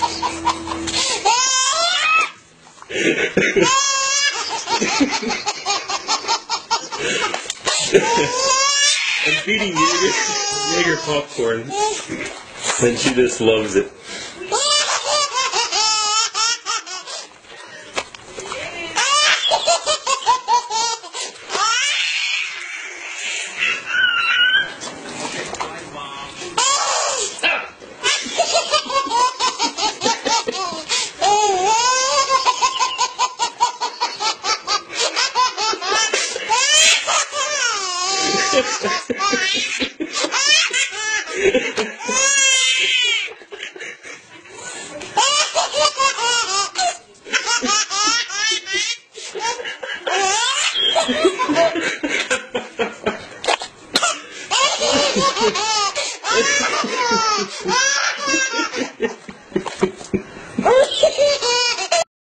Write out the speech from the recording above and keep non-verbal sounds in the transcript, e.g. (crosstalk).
I'm feeding Jaeger, (laughs) Jaeger popcorn, and she just loves it. Ah! (laughs)